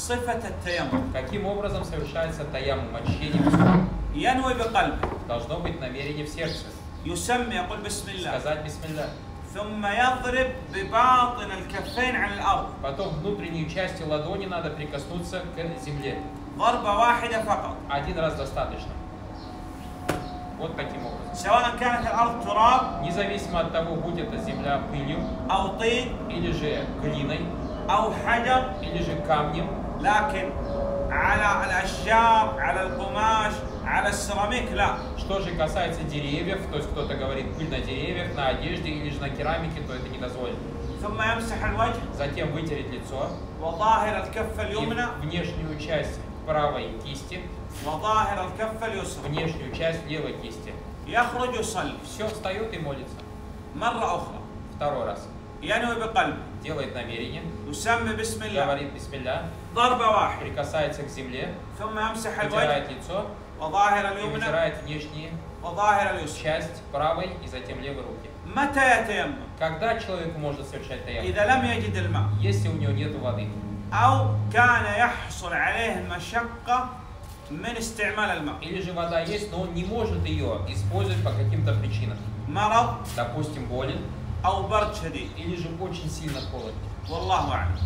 صفة التيمم Каким образом совершается таямум, очищение в ينوي بقلبه Должно быть намерение в сердце. يسمي يقول بسم الله Сказать бисмилля. ثم يضرب بباطن الكفين على الأرض Потом внутренней частью ладони надо прикоснуться к земле. ضربة واحدة فقط Один раз достаточно. Вот таким образом. سواء كانت الأرض تراب Независимо от того, будь это земля пылью, أو طين или же глиной, أو حجر или же камнем, لكن على الأشجار على القماش على السيراميك لا Что же касается деревьев, то есть кто-то говорит пыль на деревьях, на одежде или же на керамике, то это не дозволено. ثم يمسح الوجه Затем вытереть лицо وظاهر الكفة اليمنى и внешнюю часть правой кисти, وظاهر الكفة اليسرى внешнюю часть левой кисти. يخرج يصلي Все, встает и молится. مرة أخرى Второй раз. ينوي بقلبه Делает намерение, يسمي بسم الله говорит бисмилля, ضربة واحدة прикасается к земле, ثم يمسح الوجه вытирает лицо وظاهر и اليمنى вытирает внешние وظاهر اليسرى часть правой и затем левой руки. متى يتيمم Когда человек может совершать таямум? إذا لم يجد الماء Если у него нет воды. أو كان يحصل عليه مشقة من استعمال الماء Или же вода есть, но он не может ее использовать по каким-то причинам. مرض Допустим, болен, أو برد شديد или же очень сильно холодно. والله أعلم